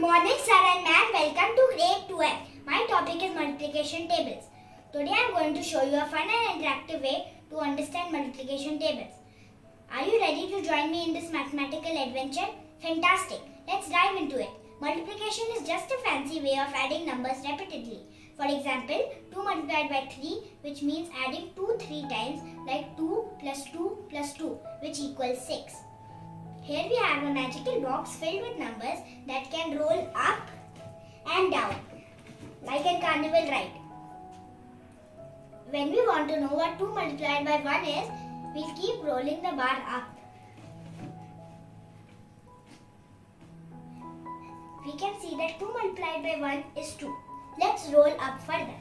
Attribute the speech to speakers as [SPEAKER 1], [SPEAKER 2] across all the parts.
[SPEAKER 1] Good morning, sir and ma'am. Welcome to grade 12. My topic is multiplication tables. Today I am going to show you a fun and interactive way to understand multiplication tables. Are you ready to join me in this mathematical adventure? Fantastic. Let's dive into it. Multiplication is just a fancy way of adding numbers repeatedly. For example, 2 multiplied by 3 which means adding 2 3 times like 2 plus 2 plus 2 which equals 6. Here we have a magical box filled with numbers that can roll up and down like a carnival ride. When we want to know what 2 multiplied by 1 is, we'll keep rolling the bar up. We can see that 2 multiplied by 1 is 2. Let's roll up further.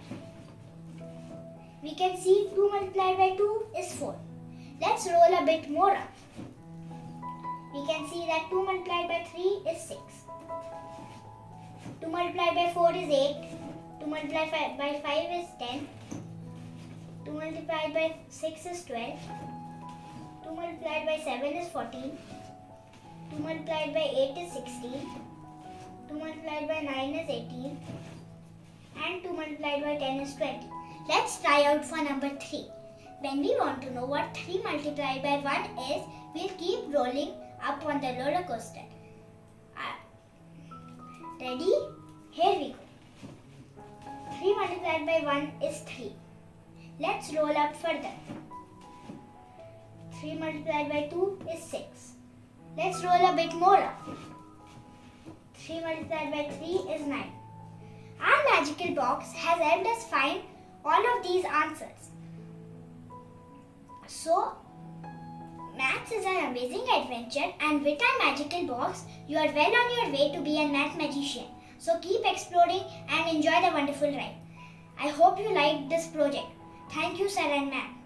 [SPEAKER 1] We can see 2 multiplied by 2 is 4. Let's roll a bit more up we can see that 2 multiplied by 3 is 6. 2 multiplied by 4 is 8. 2 multiplied by 5 is 10. 2 multiplied by 6 is 12. 2 multiplied by 7 is 14. 2 multiplied by 8 is 16. 2 multiplied by 9 is 18. And 2 multiplied by 10 is 20. Let's try out for number 3. When we want to know what 3 multiplied by 1 is, we'll keep rolling up on the roller coaster. Uh, ready? Here we go. 3 multiplied by 1 is 3. Let's roll up further. 3 multiplied by 2 is 6. Let's roll a bit more up. 3 multiplied by 3 is 9. Our magical box has helped us find all of these answers. So, Maths is an amazing adventure and with our magical box, you are well on your way to be a math magician. So keep exploring and enjoy the wonderful ride. I hope you liked this project. Thank you sir and ma'am.